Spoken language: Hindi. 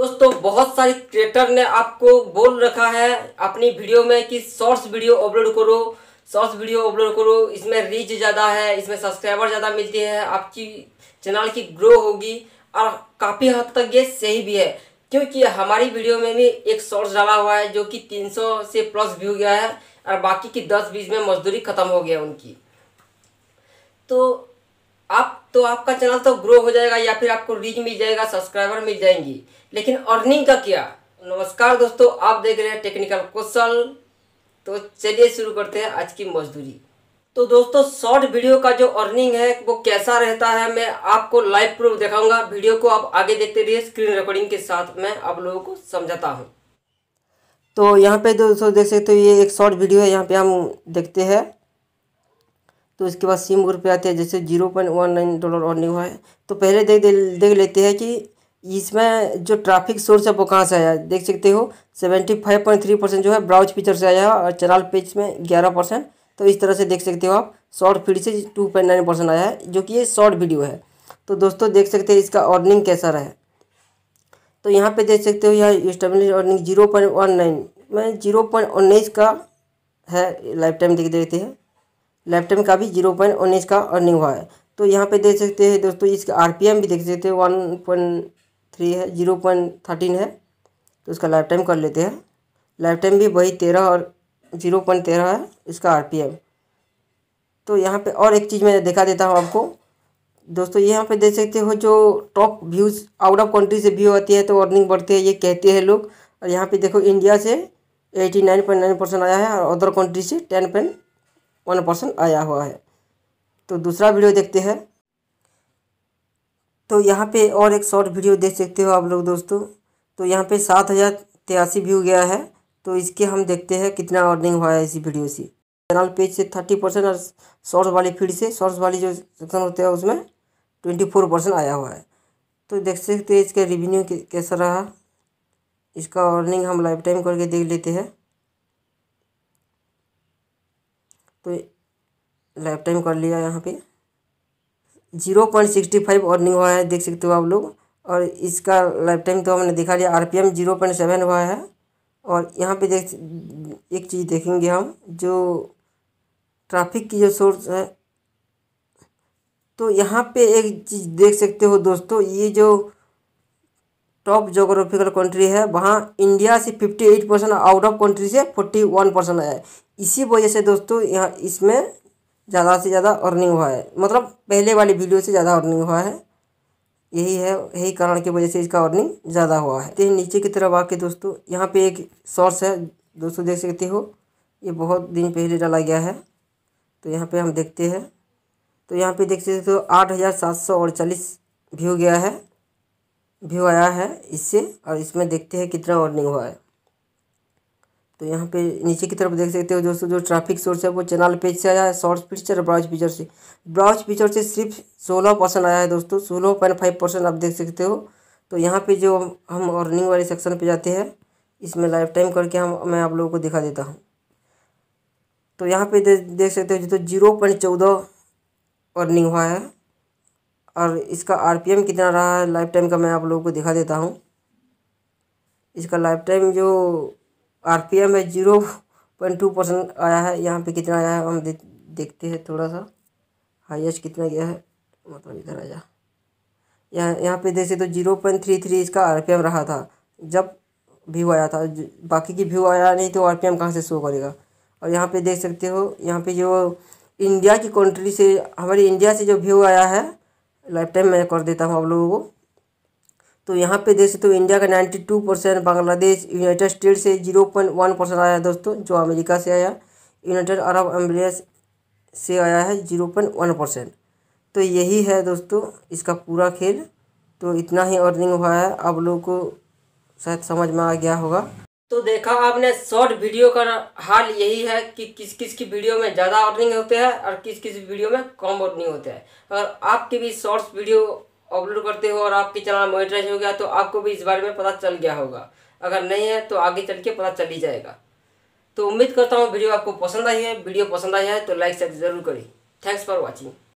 दोस्तों, बहुत सारे क्रिएटर ने आपको बोल रखा है अपनी वीडियो में कि शॉर्ट्स वीडियो अपलोड करो शॉर्ट्स वीडियो अपलोड करो। इसमें रीच ज़्यादा है, इसमें सब्सक्राइबर ज़्यादा मिलती है, आपकी चैनल की ग्रो होगी और काफ़ी हद तक ये सही भी है। क्योंकि हमारी वीडियो में भी एक शॉर्ट्स डाला हुआ है जो कि 300 से प्लस व्यू गया है और बाकी की 10 बीस में मजदूरी ख़त्म हो गया उनकी। तो आप तो आपका चैनल तो ग्रो हो जाएगा या फिर आपको रीच मिल जाएगा, सब्सक्राइबर मिल जाएँगी। लेकिन अर्निंग का क्या? नमस्कार दोस्तों, आप देख रहे हैं टेक्निकल क्वेश्चन तो चलिए शुरू करते हैं आज की मजदूरी। तो दोस्तों शॉर्ट वीडियो का जो अर्निंग है, वो कैसा रहता है, मैं आपको लाइव प्रूफ दिखाऊँगा। वीडियो को आप आगे देखते रहिए स्क्रीन रिकॉर्डिंग के साथ मैं आप लोगों को समझाता हूँ। तो यहाँ पे दोस्तों, देख सकते हो, ये एक शॉर्ट वीडियो है, यहाँ पे हम देखते हैं। तो इसके बाद सिम ग्रुप पे आते हैं, जैसे zero point one nine dollar earning हुआ है। तो पहले देख देख लेते हैं कि इसमें जो ट्रैफ़िक सोर्स है, वो कहाँ से आया? देख सकते हो seventy five point three percent जो है ब्राउज फीचर से आया है और चैनल पेज में ग्यारह परसेंट तो इस तरह से देख सकते हो आप शॉर्ट फ़ीड से टू पॉइंट नाइन परसेंट आया है, जो कि ये शॉर्ट वीडियो है। तो दोस्तों, देख सकते हैं इसका अर्निंग कैसा रहा है। तो यहाँ पे देख सकते हो, यह establish earning zero point one nine, में ज़ीरो पॉइंट उन्नीस का है लाइफ टाइम देख देते हैं। टाइम का भी ज़ीरो पॉइंट उन्नीस का अर्निंग हुआ है। तो यहाँ पे देख सकते हैं दोस्तों इसका आरपीएम भी देख सकते हैं वन पॉइंट थ्री है, ज़ीरो पॉइंट थर्टीन है। तो इसका लाइफ टाइम कर लेते हैं। लाइफ टाइम भी वही तेरह और ज़ीरो पॉइंट तेरह है इसका आरपीएम तो यहाँ पे और एक चीज़ मैं दिखा देता हूँ आपको। दोस्तों, यहाँ पे देख सकते हो जो top views out of country से व्यू आती है तो अर्निंग बढ़ती है, ये कहते हैं लोग। और यहाँ पे देखो इंडिया से eighty nine point nine percent आया है और अदर कंट्री से टेन पॉइंट वन परसेंट आया हुआ है। तो दूसरा वीडियो देखते हैं। तो यहाँ पे और एक शॉर्ट वीडियो देख सकते हो आप लोग दोस्तों। तो यहाँ पे सात हज़ार तिरासी व्यू गया है। तो इसके हम देखते हैं कितना अर्निंग हुआ है इसी वीडियो से। चैनल पेज से थर्टी परसेंट और शॉर्ट्स वाली फ़ीड से शॉर्ट्स वाली जो सेक्शन होते हैं उसमें ट्वेंटी फोर परसेंट आया हुआ है। तो देख सकते हैं इसका रिवेन्यू कैसा रहा। इसका अर्निंग हम लाइफ टाइम करके देख लेते हैं। तो लाइफ टाइम कर लिया यहाँ पे। Zero point sixty five earning हुआ है, देख सकते हो आप लोग। और इसका लाइफ टाइम तो हमने दिखा लिया R P M zero point seven हुआ है। और यहाँ पे देख, एक चीज़ देखेंगे हम, जो ट्रैफ़िक की जो सोर्स है। तो यहाँ पे एक चीज़ देख सकते हो दोस्तों, ये जो टॉप जोग्राफिकल कंट्री है, वहाँ इंडिया से fifty eight percent out of country से फोर्टी वन परसेंट है। इसी वजह से दोस्तों, यहाँ इसमें ज़्यादा से ज़्यादा अर्निंग हुआ है। मतलब पहले वाली वीडियो से ज़्यादा अर्निंग हुआ है। यही है, यही कारण की वजह से इसका अर्निंग ज़्यादा हुआ है। तो नीचे की तरफ़ आके दोस्तों, यहाँ पे एक सोर्स है। दोस्तों, देख सकते हो, ये बहुत दिन पहले डाला गया है। तो यहाँ पे हम देखते हैं। तो यहाँ पे देख सकते हो, आठ हज़ार सात सौ अड़चालीस व्यू गया है। व्यू आया है इससे, और इसमें देखते हैं कितना अर्निंग हुआ है। तो यहाँ पे नीचे की तरफ़ देख सकते हो दोस्तों जो ट्रैफ़िक सोर्स है वो चैनल पेज से आया है शॉर्ट और ब्राउज पिक्चर से। ब्राउज पिक्चर से सिर्फ़ सोलह परसेंट आया है दोस्तों सोलह पॉइंट फाइव परसेंट आप देख सकते हो। तो यहाँ पे जो हम अर्निंग वाले सेक्शन पे जाते हैं इसमें लाइफ टाइम करके हम मैं आप लोगों को दिखा देता हूँ। तो यहाँ पे दे, देख सकते हो जो तो ज़ीरो पॉइंट चौदह अर्निंग हुआ है। और इसका आरपीएम कितना रहा है लाइफ टाइम का मैं आप लोगों को दिखा देता हूँ। इसका लाइफ टाइम जो आर पी एम है ज़ीरो पॉइंट टू परसेंट आया है। यहाँ पे कितना आया है हम दे, देखते हैं थोड़ा सा। हाईएस्ट कितना गया है? मतलब इधर आ जा। यहाँ यहाँ पे देखे तो ज़ीरो पॉइंट थ्री थ्री इसका आर पी एम रहा था। जब व्यू आया था बाकी की व्यू आया नहीं तो आर पी एम कहाँ से शो करेगा? और यहाँ पे देख सकते हो यहाँ पे जो इंडिया की कंट्री से हमारी इंडिया से जो व्यू आया है लाइफ टाइम मैं कर देता हूँ आप लोगों को। तो यहाँ पे देख सकते हो इंडिया का ninety two percent, Bangladesh, United State से ज़ीरो पॉइंट वन परसेंट आया है दोस्तों, जो अमेरिका से आया। यूनाइटेड अरब अमीरात से आया है ज़ीरो पॉइंट वन परसेंट। तो यही है दोस्तों इसका पूरा खेल। तो इतना ही अर्निंग हुआ है, आप लोगों को शायद समझ में आ गया होगा। तो देखा आपने, शॉर्ट वीडियो का हाल यही है कि किस किस की वीडियो में ज़्यादा अर्निंग होते हैं और किस किस वीडियो में कम अर्निंग होते हैं। अगर आपकी भी शॉर्ट्स वीडियो अपलोड करते हो और आपकी चैनल मोनिटाइज हो गया तो आपको भी इस बारे में पता चल गया होगा। अगर नहीं है तो आगे चल के पता चल ही जाएगा। तो उम्मीद करता हूँ वीडियो आपको पसंद आई है। वीडियो पसंद आई है तो लाइक शेयर ज़रूर करें। Thanks for watching